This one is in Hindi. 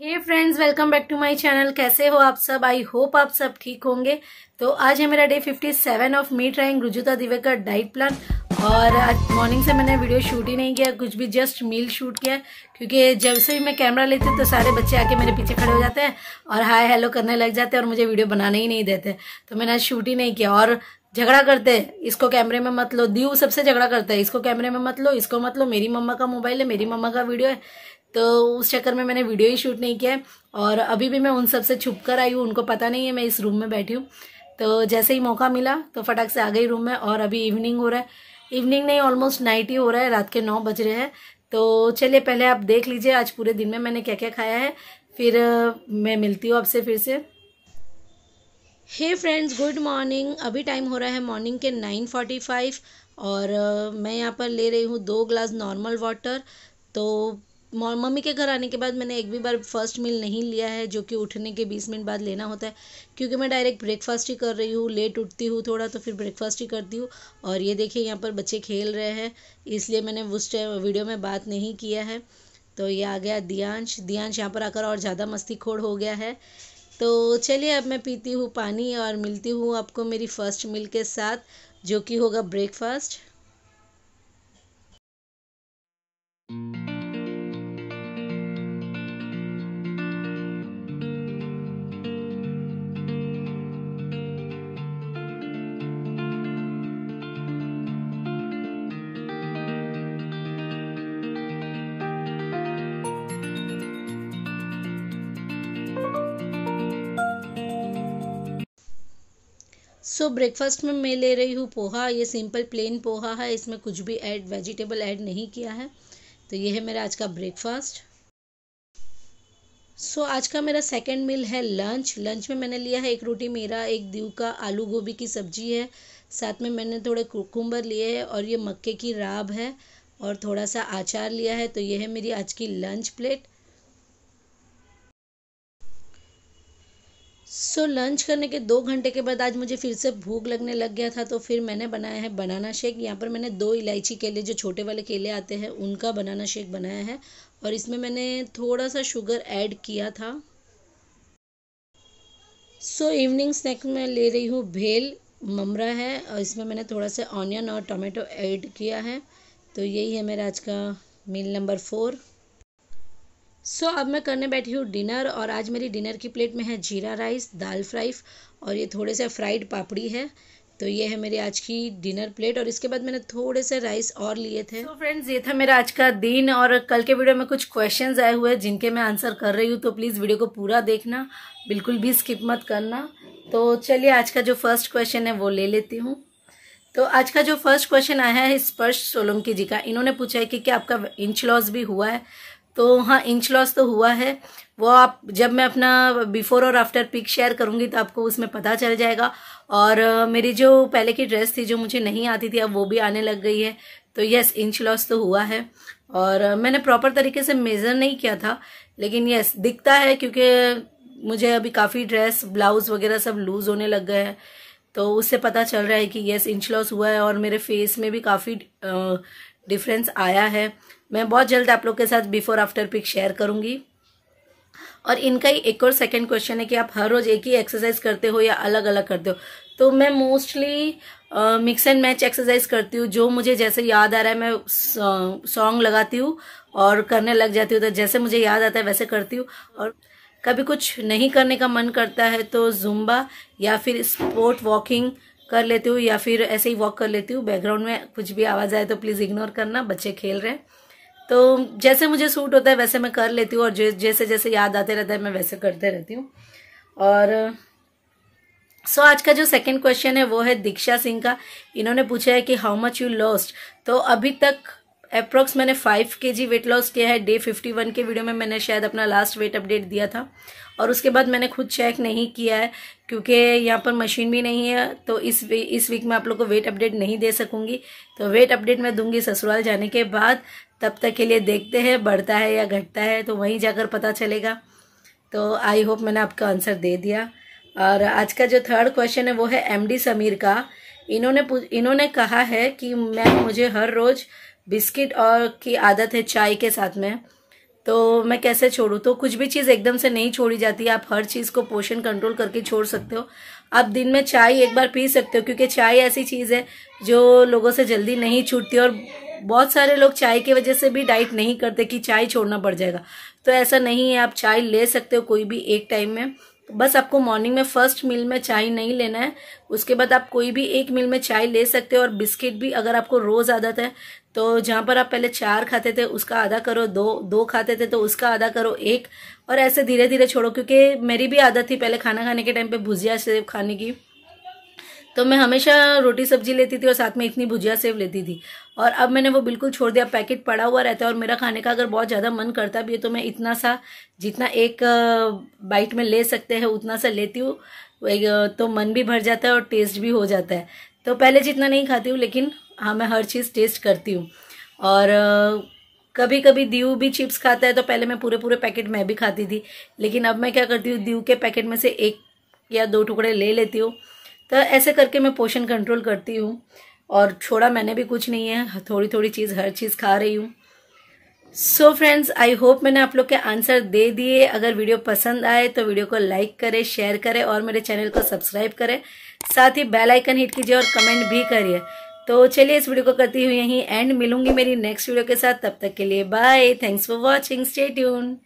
Hey friends welcome back to my channel कैसे हो आप सब? आई होप आप सब ठीक होंगे। तो आज है मेरा day 57 of me trying Rujuta दिवे का डाइट प्लान और आज मॉर्निंग से मैंने वीडियो शूट ही नहीं किया, कुछ भी जस्ट मील शूट किया। क्योंकि जब से भी मैं कैमरा लेती हूँ तो सारे बच्चे आके मेरे पीछे खड़े हो जाते हैं और हाय हेलो करने लग जाते हैं और मुझे वीडियो बनाने ही नहीं देते। तो मैंने आज शूट ही नहीं किया। और झगड़ा करते हैं। इसको कैमरे में मत लो। दीव सबसे झगड़ा करता है। इसको कैमरे में मत लो, इसको मत लो। मेरी मम्मा का मोबाइल है, मेरी मम्मा का वीडियो है। तो उस चक्कर में मैंने वीडियो ही शूट नहीं किया है। और अभी भी मैं उन सबसे छुप कर आई हूँ, उनको पता नहीं है, मैं इस रूम में बैठी हूँ। तो जैसे ही मौका मिला तो फटाक से आ गई रूम में और अभी इवनिंग हो रहा है। इवनिंग नहीं ऑलमोस्ट नाइट ही हो रहा है, रात के नौ बज रहे हैं। तो चलिए, पहले आप देख लीजिए, आज पूरे दिन में मैंने क्या क्या खाया है। फिर मैं मिलती हूँ आपसे फिर से। हे फ्रेंड्स गुड मॉर्निंग अभी टाइम हो रहा है मॉर्निंग के नाइन फोर्टी फाइव और मैं यहाँ पर ले रही हूँ दो ग्लास नॉर्मल वाटर तो मम्मी के घर आने के बाद मैंने एक भी बार फ़र्स्ट मील नहीं लिया है, जो कि उठने के बीस मिनट बाद लेना होता है। क्योंकि मैं डायरेक्ट ब्रेकफास्ट ही कर रही हूँ लेट उठती हूँ थोड़ा तो फिर ब्रेकफास्ट ही करती हूँ। और ये देखिए, यहाँ पर बच्चे खेल रहे हैं, इसलिए मैंने उस वीडियो में बात नहीं किया है। तो ये आ गया दियांश। दियांश यहाँ पर आकर और ज़्यादा मस्ती खोड़ हो गया है। तो चलिए, अब मैं पीती हूँ पानी और मिलती हूँ आपको मेरी फ़र्स्ट मील के साथ, जो कि होगा ब्रेकफास्ट सो so, ब्रेकफास्ट में मैं ले रही हूँ पोहा ये सिंपल प्लेन पोहा है इसमें कुछ भी ऐड वेजिटेबल ऐड नहीं किया है। तो ये है मेरा आज का ब्रेकफास्ट सो so, आज का मेरा सेकंड मील है लंच लंच में मैंने लिया है एक रोटी मेरा एक दीव का आलू गोभी की सब्ज़ी है। साथ में मैंने थोड़े कुकुम्बर लिए है और ये मक्के की राब है और थोड़ा सा आचार लिया है। तो ये है मेरी आज की lunch plate so so, lunch करने के दो घंटे के बाद आज मुझे फिर से भूख लगने लग गया था तो फिर मैंने बनाया है बनाना शेक यहाँ पर मैंने दो इलायची केले जो छोटे वाले केले आते हैं उनका बनाना शेक बनाया है। और इसमें मैंने थोड़ा सा शुगर ऐड किया था। सो इवनिंग स्नैक में ले रही हूँ भेल ममरा है और इसमें मैंने थोड़ा सा ऑनियन और टोमेटो ऐड किया है। तो यही है मेरा आज का meal number four so so, अब मैं करने बैठी हूँ डिनर और आज मेरी डिनर की प्लेट में है जीरा राइस दाल फ्राई और ये थोड़े से फ्राइड पापड़ी है। तो ये है मेरी आज की डिनर प्लेट और इसके बाद मैंने थोड़े से राइस और लिए थे। तो so फ्रेंड्स ये था मेरा आज का दिन और कल के वीडियो में कुछ क्वेश्चंस आए हुए हैं जिनके मैं आंसर कर रही हूँ। तो प्लीज़ वीडियो को पूरा देखना बिल्कुल भी स्किप मत करना। तो चलिए आज का जो फ़र्स्ट क्वेश्चन है वो ले लेती हूँ। तो आज का जो फ़र्स्ट क्वेश्चन आया है स्पर्श सोलंकी जी का इन्होंने पूछा है कि क्या आपका इंच लॉस भी हुआ है? तो हाँ इंच लॉस तो हुआ है। वो आप, जब मैं अपना बिफोर और आफ्टर पिक शेयर करूँगी तो आपको उसमें पता चल जाएगा। और मेरी जो पहले की ड्रेस थी, जो मुझे नहीं आती थी, अब वो भी आने लग गई है। तो यस इंच लॉस तो हुआ है। और मैंने प्रॉपर तरीके से मेज़र नहीं किया था। लेकिन यस दिखता है क्योंकि मुझे अभी काफ़ी ड्रेस ब्लाउज वगैरह सब लूज होने लग गए हैं। तो उससे पता चल रहा है कि यस इंच लॉस हुआ है। और मेरे फेस में भी काफ़ी डिफरेंस आया है। मैं बहुत जल्द आप लोग के साथ बिफोर आफ्टर पिक शेयर करूँगी। और इनका ही एक और सेकंड क्वेश्चन है कि आप हर रोज एक ही एक्सरसाइज करते हो या अलग अलग करते हो? तो मैं mostly mix and match exercise करती हूँ। जो मुझे जैसे याद आ रहा है, मैं सॉन्ग लगाती हूँ और करने लग जाती हूँ। तो जैसे मुझे याद आता है, वैसे करती हूँ। और कभी कुछ नहीं करने का मन करता है तो जुम्बा या फिर स्पोर्ट वॉकिंग कर लेती हूँ या फिर ऐसे ही वॉक कर लेती हूँ। बैकग्राउंड में कुछ भी आवाज़ आए तो प्लीज़ इग्नोर करना बच्चे खेल रहे हैं। तो जैसे मुझे सूट होता है वैसे मैं कर लेती हूँ और जैसे जैसे याद आते रहता है मैं वैसे करते रहती हूँ। और सो so, आज का जो सेकंड क्वेश्चन है वो है दीक्षा सिंह का। इन्होंने पूछा है कि हाउ मच यू लॉस्ट तो अभी तक अप्रोक्स मैंने फाइव के जी वेट लॉस किया है। डे फिफ्टी वन के वीडियो में मैंने शायद अपना लास्ट वेट अपडेट दिया था। और उसके बाद मैंने खुद चेक नहीं किया है क्योंकि यहाँ पर मशीन भी नहीं है तो इस वी, इस वीक में आप लोग को वेट अपडेट नहीं दे सकूँगी। तो वेट अपडेट मैं दूँगी ससुराल जाने के बाद। तब तक के लिए देखते हैं बढ़ता है या घटता है तो वहीं जाकर पता चलेगा। तो आई होप मैंने आपका आंसर दे दिया। और आज का जो थर्ड क्वेश्चन है वो है एमडी समीर का। इन्होंने इन्होंने कहा है कि मैम मुझे हर रोज़ बिस्किट और की आदत है चाय के साथ में तो मैं कैसे छोड़ूँ? तो कुछ भी चीज़ एकदम से नहीं छोड़ी जाती, आप हर चीज़ को पोषण कंट्रोल करके छोड़ सकते हो। आप दिन में चाय एक बार पी सकते हो, क्योंकि चाय ऐसी चीज़ है जो लोगों से जल्दी नहीं छूटती और बहुत सारे लोग चाय की वजह से भी डाइट नहीं करते कि चाय छोड़ना पड़ जाएगा। तो ऐसा नहीं है, आप चाय ले सकते हो कोई भी एक टाइम में। बस आपको मॉर्निंग में फ़र्स्ट मील में चाय नहीं लेना है। उसके बाद आप कोई भी एक मील में चाय ले सकते हो और बिस्किट भी अगर आपको रोज़ आदत है तो जहाँ पर आप पहले चार खाते थे, उसका आधा करो, दो दो खाते थे तो उसका आधा करो, एक। और ऐसे धीरे धीरे छोड़ो, क्योंकि मेरी भी आदत थी पहले खाना खाने के टाइम पे भुजिया सेब खाने की। तो मैं हमेशा रोटी सब्ज़ी लेती थी और साथ में इतनी भुजिया सेव लेती थी। और अब मैंने वो बिल्कुल छोड़ दिया, पैकेट पड़ा हुआ रहता है और मेरा खाने का अगर बहुत ज़्यादा मन करता भी है तो मैं इतना सा, जितना एक बाइट में ले सकते हैं, उतना सा लेती हूँ। तो मन भी भर जाता है और टेस्ट भी हो जाता है। तो पहले जितना नहीं खाती हूँ, लेकिन हाँ मैं हर चीज़ टेस्ट करती हूँ। और कभी कभी दीव भी चिप्स खाता है तो पहले मैं पूरे पूरे पैकेट मैं भी खाती थी। लेकिन अब मैं क्या करती हूँ दीव के पैकेट में से एक या दो टुकड़े ले लेती हूँ। तो ऐसे करके मैं पोषण कंट्रोल करती हूँ। और छोड़ा मैंने भी कुछ नहीं है थोड़ी थोड़ी चीज़, हर चीज़ खा रही हूँ। सो फ्रेंड्स आई होप मैंने आप लोग के आंसर दे दिए। अगर वीडियो पसंद आए तो वीडियो को लाइक करें शेयर करें और मेरे चैनल को सब्सक्राइब करें। साथ ही बेल आइकन हिट कीजिए और कमेंट भी करिए। तो चलिए इस वीडियो को करती हुई यहीं एंड मिलूँगी मेरी नेक्स्ट वीडियो के साथ। तब तक के लिए bye thanks for watching stay tune